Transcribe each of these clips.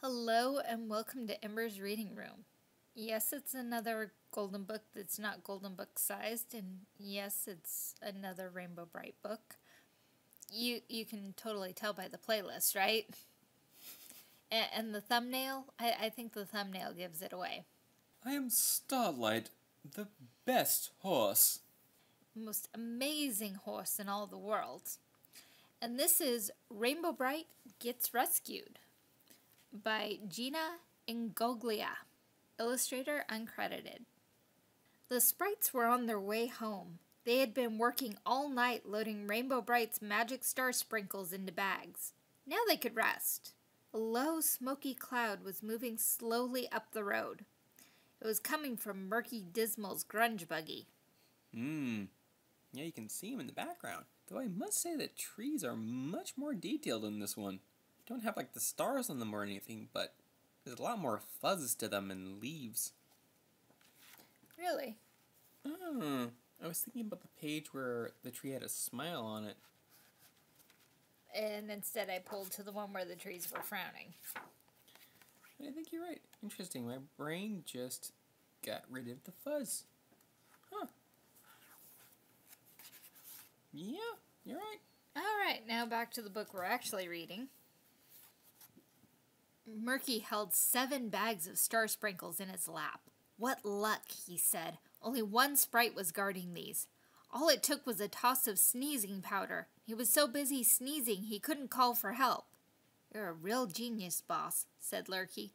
Hello and welcome to Ember's Reading Room. Yes, it's another Golden Book that's not Golden Book sized, and yes, it's another Rainbow Brite book. You you can totally tell by the playlist, right? And, and the thumbnail, I, I think the thumbnail gives it away. I am Starlight, the best horse. Most amazing horse in all the world. And this is Rainbow Brite Gets Rescued by Gina Ingoglia, illustrator uncredited. The sprites were on their way home. They had been working all night loading Rainbow Brite's magic star sprinkles into bags. Now they could rest. A low, smoky cloud was moving slowly up the road. It was coming from Murky Dismal's grunge buggy. Hmm. Yeah, you can see him in the background. Though I must say that trees are much more detailed in this one. Don't have like the stars on them or anything, but there's a lot more fuzz to them and leaves. Really? Hmm. I was thinking about the page where the tree had a smile on it. And instead, I pulled to the one where the trees were frowning. I think you're right. Interesting. My brain just got rid of the fuzz. Huh. Yeah, you're right. All right, now back to the book we're actually reading. Murky held seven bags of star sprinkles in his lap. What luck, he said. Only one sprite was guarding these. All it took was a toss of sneezing powder. He was so busy sneezing he couldn't call for help. You're a real genius, boss, said Lurky.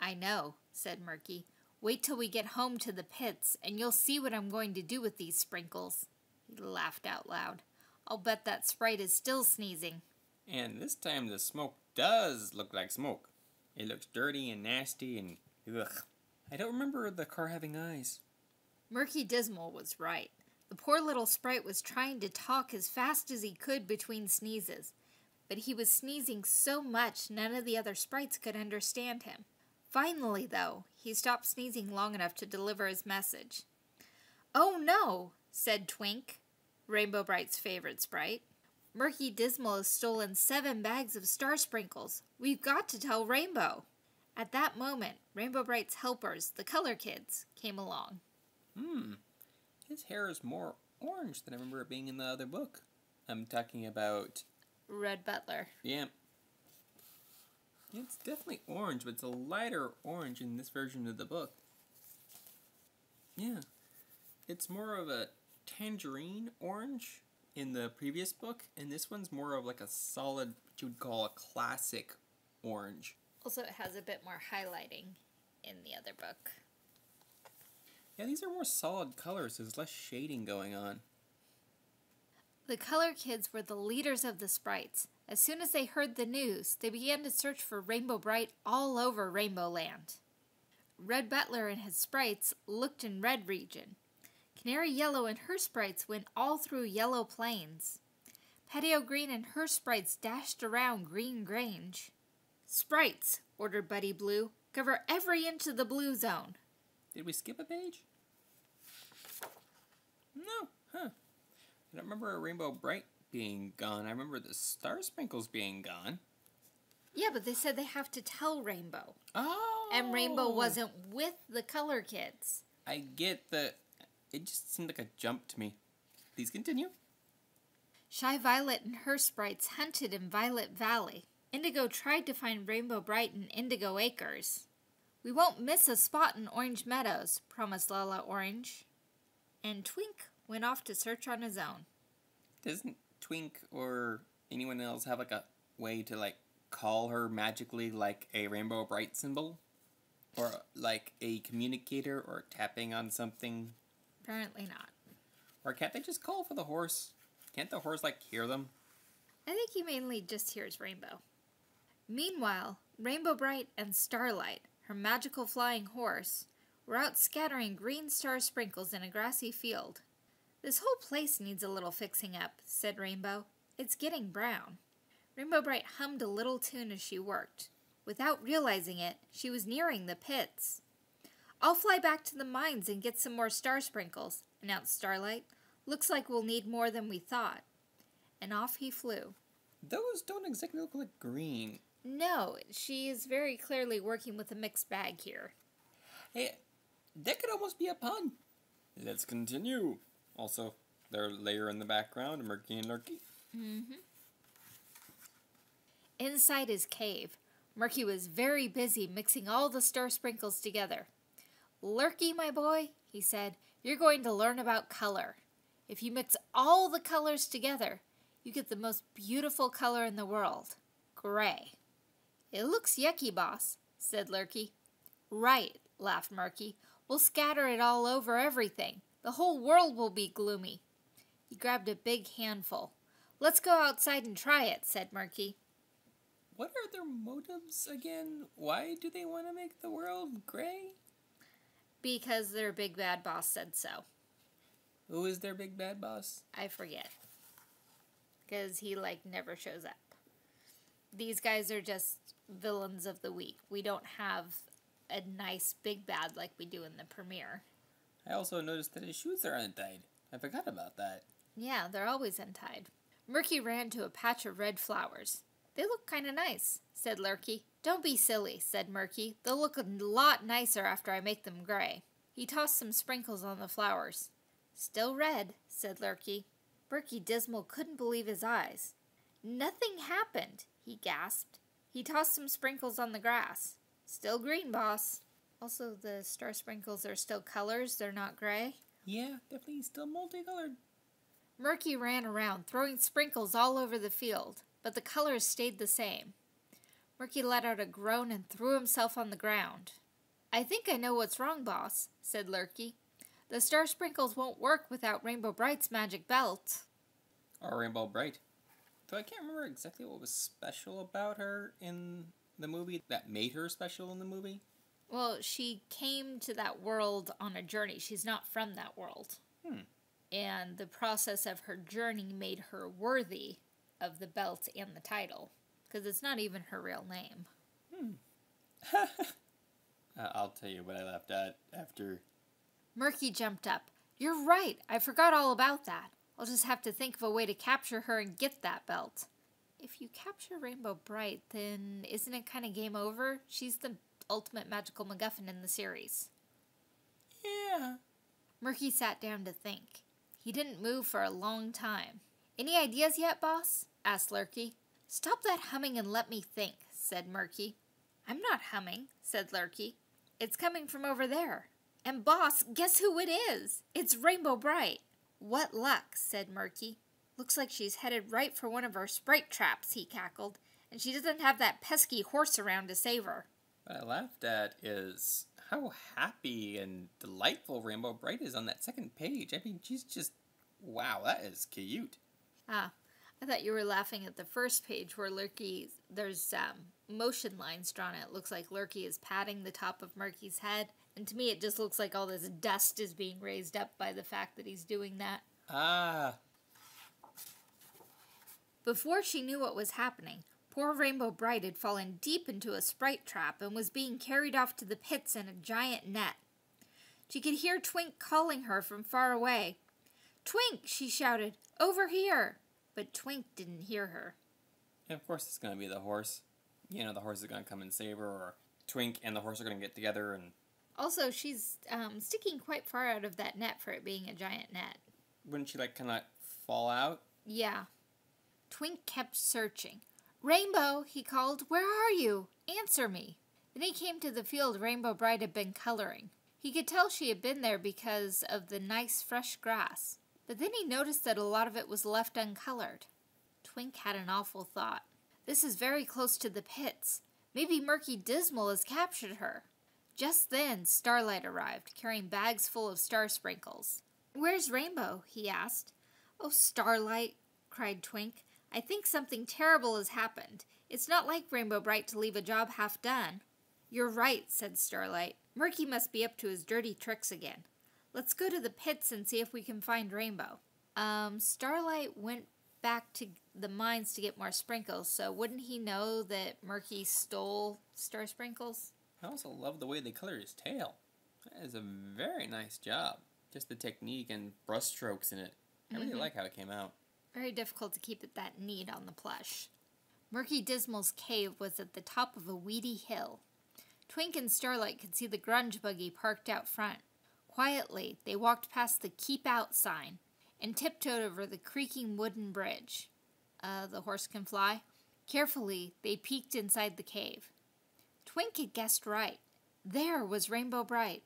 I know, said Murky. Wait till we get home to the pits, and you'll see what I'm going to do with these sprinkles. He laughed out loud. I'll bet that sprite is still sneezing. And this time the smoke does look like smoke. It looks dirty and nasty and ugh. I don't remember the car having eyes. Murky Dismal was right. The poor little sprite was trying to talk as fast as he could between sneezes, but he was sneezing so much none of the other sprites could understand him. Finally, though, he stopped sneezing long enough to deliver his message. Oh no, said Twink, Rainbow Brite's favorite sprite. Murky Dismal has stolen seven bags of star sprinkles. We've got to tell Rainbow. At that moment, Rainbow Brite's helpers, the color kids, came along. Hmm. His hair is more orange than I remember it being in the other book. I'm talking about. Red Butler. Yeah. It's definitely orange, but it's a lighter orange in this version of the book. Yeah. It's more of a tangerine orange in the previous book, and this one's more of like a solid, what you would call a classic orange. Also, it has a bit more highlighting in the other book. Yeah, these are more solid colors. There's less shading going on. The color kids were the leaders of the sprites. As soon as they heard the news, they began to search for Rainbow Brite all over Rainbow Land. Red Butler and his sprites looked in Red Region. Canary Yellow and her sprites went all through Yellow Plains. Patty O'Green and her sprites dashed around Green Grange. Sprites, ordered Buddy Blue, cover every inch of the blue zone. Did we skip a page? No, huh. I don't remember Rainbow Brite being gone. I remember the Star Sprinkles being gone. Yeah, but they said they have to tell Rainbow. Oh! And Rainbow oh. wasn't with the color kids. I get the. It just seemed like a jump to me. Please continue. Shy Violet and her sprites hunted in Violet Valley. Indigo tried to find Rainbow Brite in Indigo Acres. We won't miss a spot in Orange Meadows, promised Lala Orange. And Twink went off to search on his own. Doesn't Twink or anyone else have like a way to like call her magically like a Rainbow Brite symbol? Or like a communicator or tapping on something? Apparently not. Or can't they just call for the horse? Can't the horse like hear them? I think he mainly just hears Rainbow. Meanwhile, Rainbow Brite and Starlight, her magical flying horse, were out scattering green star sprinkles in a grassy field. This whole place needs a little fixing up, said Rainbow. It's getting brown. Rainbow Brite hummed a little tune as she worked. Without realizing it, she was nearing the pits. I'll fly back to the mines and get some more star sprinkles, announced Starlight. Looks like we'll need more than we thought. And off he flew. Those don't exactly look like green. No, she is very clearly working with a mixed bag here. Hey, that could almost be a pun. Let's continue. Also, their layer in the background, Murky and Lurky. Mm-hmm. Inside his cave, Murky was very busy mixing all the star sprinkles together. Lurky, my boy, he said, you're going to learn about color. If you mix all the colors together, you get the most beautiful color in the world gray. It looks yucky, boss, said Lurky. Right, laughed Murky. We'll scatter it all over everything. The whole world will be gloomy. He grabbed a big handful. Let's go outside and try it, said Murky. What are their motives again? Why do they want to make the world gray? Because their big bad boss said so. Who is their big bad boss? I forget. Because he, like, never shows up. These guys are just villains of the week. We don't have a nice big bad like we do in the premiere. I also noticed that his shoes are untied. I forgot about that. Yeah, they're always untied. Murky ran to a patch of red flowers. They look kind of nice, said Lurky. Don't be silly, said Murky. They'll look a lot nicer after I make them gray. He tossed some sprinkles on the flowers. Still red, said Lurky. Murky Dismal couldn't believe his eyes. Nothing happened, he gasped. He tossed some sprinkles on the grass. Still green, boss. Also, the star sprinkles are still colors, they're not gray. Yeah, definitely still multicolored. Murky ran around, throwing sprinkles all over the field, but the colors stayed the same. Murky let out a groan and threw himself on the ground. I think I know what's wrong, boss, said Lurky. The star sprinkles won't work without Rainbow Brite's magic belt. Or Rainbow Brite. Though I can't remember exactly what was special about her in the movie that made her special in the movie. Well, she came to that world on a journey. She's not from that world. Hmm. And the process of her journey made her worthy of the belt and the title. Because it's not even her real name. Hmm. I'll tell you what I laughed at after. Murky jumped up. You're right. I forgot all about that. I'll just have to think of a way to capture her and get that belt. If you capture Rainbow Brite, then isn't it kind of game over? She's the ultimate magical MacGuffin in the series. Yeah. Murky sat down to think. He didn't move for a long time. Any ideas yet, boss? asked Lurky. Stop that humming and let me think, said Murky. I'm not humming, said Lurky. It's coming from over there. And boss, guess who it is? It's Rainbow Brite. What luck, said Murky. Looks like she's headed right for one of our sprite traps, he cackled, and she doesn't have that pesky horse around to save her. What I laughed at is how happy and delightful Rainbow Brite is on that second page. I mean, she's just, wow, that is cute. Ah, I thought you were laughing at the first page where Lurky, there's um, motion lines drawn. It looks like Lurky is patting the top of Murky's head. And to me, it just looks like all this dust is being raised up by the fact that he's doing that. Ah. Before she knew what was happening, poor Rainbow Brite had fallen deep into a sprite trap and was being carried off to the pits in a giant net. She could hear Twink calling her from far away. Twink, she shouted, over here! But Twink didn't hear her. And of course, it's going to be the horse. You know, the horse is going to come and save her, or Twink and the horse are going to get together and. Also, she's um, sticking quite far out of that net for it being a giant net. Wouldn't she, like, kind of fall out? Yeah. Twink kept searching. Rainbow, he called, where are you? Answer me. Then he came to the field Rainbow Brite had been coloring. He could tell she had been there because of the nice fresh grass. But then he noticed that a lot of it was left uncolored. Twink had an awful thought. This is very close to the pits. Maybe Murky Dismal has captured her. Just then, Starlight arrived, carrying bags full of star sprinkles. Where's Rainbow? he asked. Oh, Starlight, cried Twink. I think something terrible has happened. It's not like Rainbow Brite to leave a job half done. You're right, said Starlight. Murky must be up to his dirty tricks again. Let's go to the pits and see if we can find Rainbow. Um, Starlight went back to the mines to get more sprinkles, so wouldn't he know that Murky stole star sprinkles? I also love the way they color his tail. That is a very nice job. Just the technique and brush strokes in it. I really Mhm. like how it came out. Very difficult to keep it that neat on the plush. Murky Dismal's cave was at the top of a weedy hill. Twink and Starlight could see the grunge buggy parked out front. Quietly, they walked past the Keep Out sign and tiptoed over the creaking wooden bridge. Uh, the horse can fly. Carefully, they peeked inside the cave. Twink had guessed right. There was Rainbow Brite.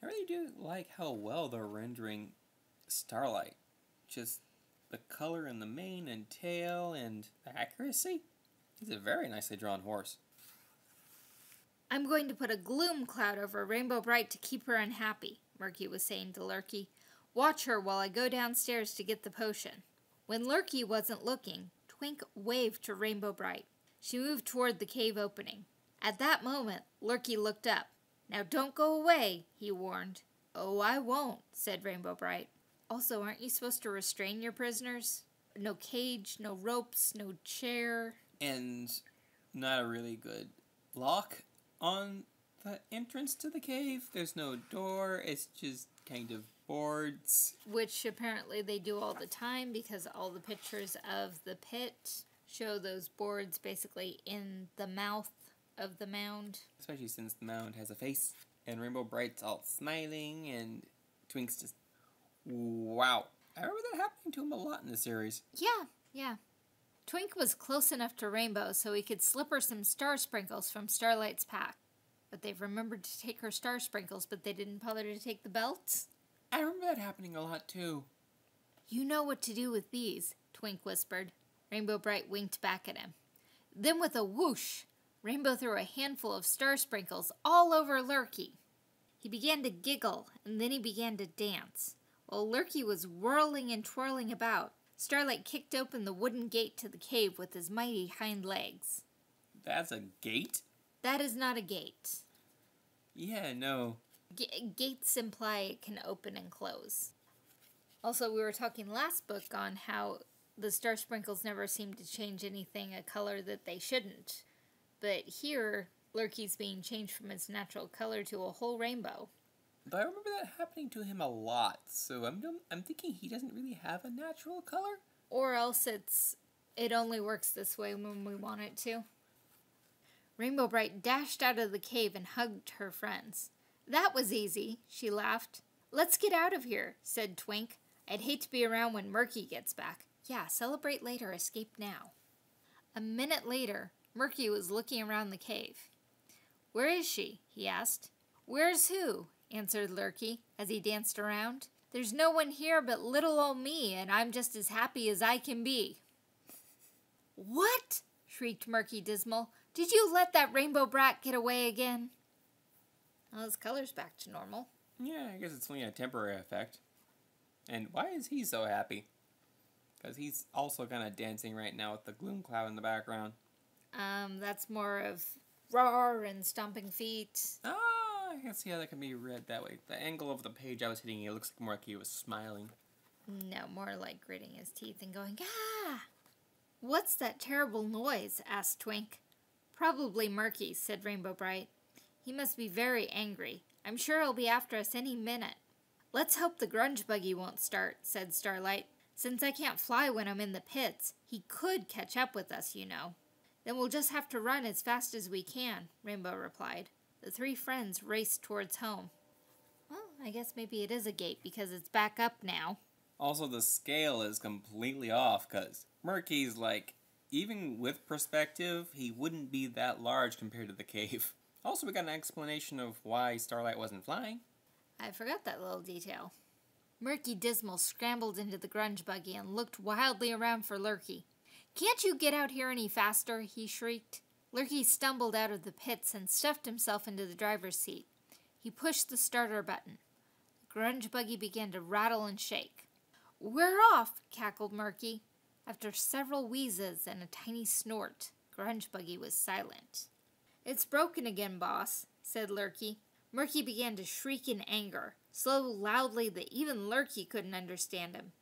I really do like how well they're rendering Starlight. Just the color in the mane and tail and the accuracy. He's a very nicely drawn horse. I'm going to put a gloom cloud over Rainbow Brite to keep her unhappy, Murky was saying to Lurky. Watch her while I go downstairs to get the potion. When Lurky wasn't looking, Twink waved to Rainbow Brite. She moved toward the cave opening. At that moment, Lurky looked up. Now don't go away, he warned. Oh, I won't, said Rainbow Brite. Also, aren't you supposed to restrain your prisoners? No cage, no ropes, no chair. And not a really good lock on the entrance to the cave. There's no door, it's just kind of boards. Which apparently they do all the time because all the pictures of the pit show those boards basically in the mouth of the mound. Especially since the mound has a face. And Rainbow Brite's all smiling and Twink's just wow. I remember that happening to him a lot in the series. Yeah, yeah. Twink was close enough to Rainbow so he could slip her some star sprinkles from Starlight's pack. But they've remembered to take her star sprinkles, but they didn't bother to take the belts. I remember that happening a lot too. You know what to do with these, Twink whispered. Rainbow Brite winked back at him. Then, with a whoosh, Rainbow threw a handful of star sprinkles all over Lurky. He began to giggle, and then he began to dance. While Lurky was whirling and twirling about, Starlight kicked open the wooden gate to the cave with his mighty hind legs. That's a gate? That is not a gate. Yeah, no. G- gates imply it can open and close. Also, we were talking last book on how the star sprinkles never seem to change anything a color that they shouldn't. But here, Lurky's being changed from its natural color to a whole rainbow. But I remember that happening to him a lot, so I'm I'm thinking he doesn't really have a natural color. Or else it's it only works this way when we want it to. Rainbow Brite dashed out of the cave and hugged her friends. That was easy, she laughed. Let's get out of here, said Twink. I'd hate to be around when Murky gets back. Yeah, celebrate later, escape now. A minute later, Murky was looking around the cave. Where is she? he asked. Where's who? Answered Lurky as he danced around. There's no one here but little old me, and I'm just as happy as I can be. What? shrieked Murky Dismal. Did you let that rainbow brat get away again? Well, his color's back to normal. Yeah, I guess it's only a temporary effect. And why is he so happy? Because he's also kind of dancing right now with the gloom cloud in the background. Um, that's more of roar and stomping feet. Ah, I can see how that can be read that way. The angle of the page I was hitting, it looks like more like he was smiling. No, more like gritting his teeth and going, ah! What's that terrible noise? asked Twink. Probably Murky, said Rainbow Brite. He must be very angry. I'm sure he'll be after us any minute. Let's hope the grunge buggy won't start, said Starlight. Since I can't fly when I'm in the pits, he could catch up with us, you know. Then we'll just have to run as fast as we can, Rainbow replied. The three friends raced towards home. Well, I guess maybe it is a gate because it's back up now. Also, the scale is completely off because Murky's like, even with perspective, he wouldn't be that large compared to the cave. Also, we got an explanation of why Starlight wasn't flying. I forgot that little detail. Murky Dismal scrambled into the grunge buggy and looked wildly around for Lurky. Can't you get out here any faster? he shrieked. Lurky stumbled out of the pits and stuffed himself into the driver's seat. He pushed the starter button. The grunge buggy began to rattle and shake. We're off, cackled Murky. After several wheezes and a tiny snort, Grunge Buggy was silent. It's broken again, boss, said Lurky. Murky began to shriek in anger, so loudly that even Lurky couldn't understand him.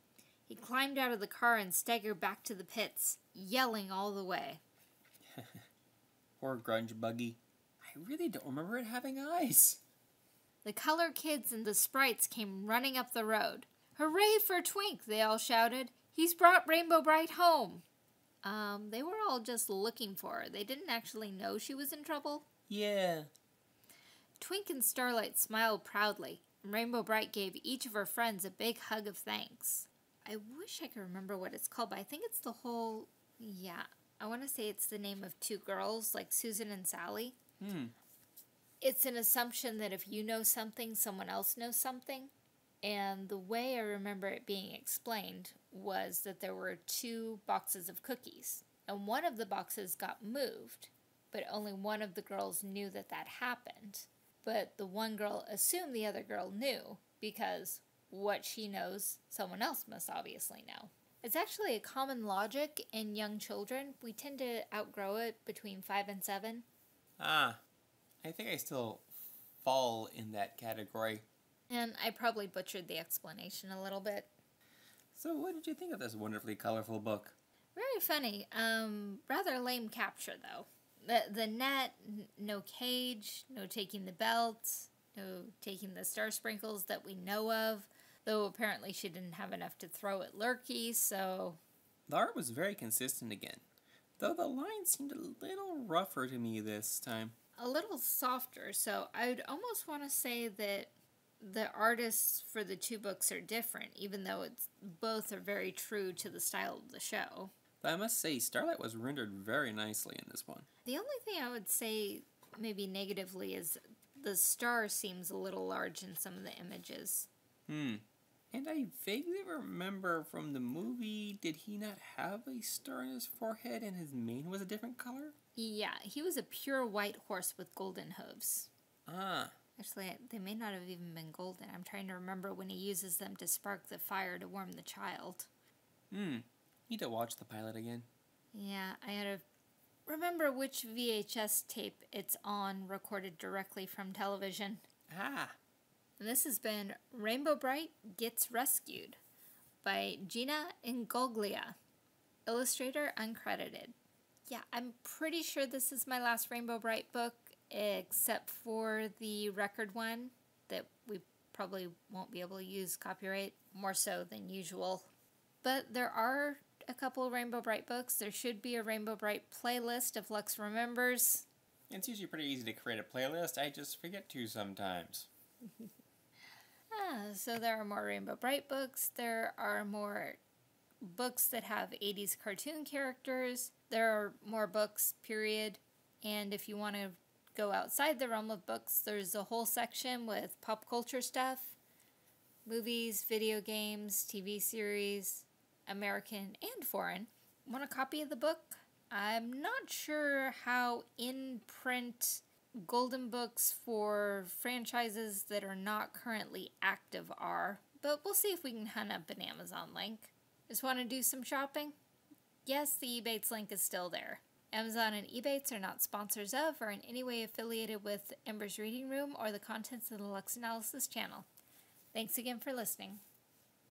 He climbed out of the car and staggered back to the pits, yelling all the way. Poor Grunge Buggy. I really don't remember it having eyes. The color kids and the sprites came running up the road. Hooray for Twink, they all shouted. He's brought Rainbow Brite home. Um, they were all just looking for her. They didn't actually know she was in trouble. Yeah. Twink and Starlight smiled proudly, and Rainbow Brite gave each of her friends a big hug of thanks. I wish I could remember what it's called, but I think it's the whole. Yeah, I want to say it's the name of two girls, like Susan and Sally. Hmm. It's an assumption that if you know something, someone else knows something. And the way I remember it being explained was that there were two boxes of cookies, and one of the boxes got moved, but only one of the girls knew that that happened. But the one girl assumed the other girl knew because what she knows, someone else must obviously know. It's actually a common logic in young children. We tend to outgrow it between five and seven. Ah. I think I still fall in that category. And I probably butchered the explanation a little bit. So, what did you think of this wonderfully colorful book? Very funny. Um, rather lame capture though. The the net, n- no cage, no taking the belt, no taking the star sprinkles that we know of. Though apparently she didn't have enough to throw at Lurky, so The art was very consistent again, though the line seemed a little rougher to me this time. a little softer. So I would almost want to say that the artists for the two books are different, even though it's both are very true to the style of the show. But I must say, Starlight was rendered very nicely in this one. The only thing I would say maybe negatively is the star seems a little large in some of the images. Hmm. And I vaguely remember from the movie, did he not have a star on his forehead and his mane was a different color? Yeah, he was a pure white horse with golden hooves. Ah, Actually, they may not have even been golden. I'm trying to remember when he uses them to spark the fire to warm the child. hmm. Need to watch the pilot again. Yeah, I had to remember which VHS tape it's on, recorded directly from television. Ah, And this has been Rainbow Brite Gets Rescued by Gina Ingoglia, illustrator uncredited. Yeah, I'm pretty sure this is my last Rainbow Brite book, except for the record one that we probably won't be able to use copyright more so than usual. But there are a couple Rainbow Brite books. There should be a Rainbow Brite playlist if Lux remembers. it's usually pretty easy to create a playlist. I just forget to sometimes. Ah, so there are more Rainbow Brite books. There are more books that have 80s cartoon characters. There are more books, period. And if you want to go outside the realm of books, there's a whole section with pop culture stuff movies, video games, TV series, American and foreign. Want a copy of the book? I'm not sure how in print golden books for franchises that are not currently active are, but we'll see if we can hunt up an Amazon link. Just want to do some shopping? Yes, the Ebates link is still there. Amazon and Ebates are not sponsors of or in any way affiliated with Ember's Reading Room or the contents of the Lux Analysis channel. Thanks again for listening.